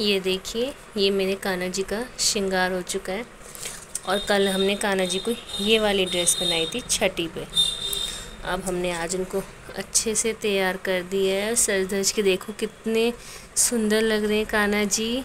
ये देखिए, ये मेरे कान्हा जी का श्रृंगार हो चुका है। और कल हमने कान्हा जी को ये वाली ड्रेस बनाई थी, छठी पे। अब हमने आज उनको अच्छे से तैयार कर दिया है। सज धज के देखो कितने सुंदर लग रहे हैं कान्हा जी।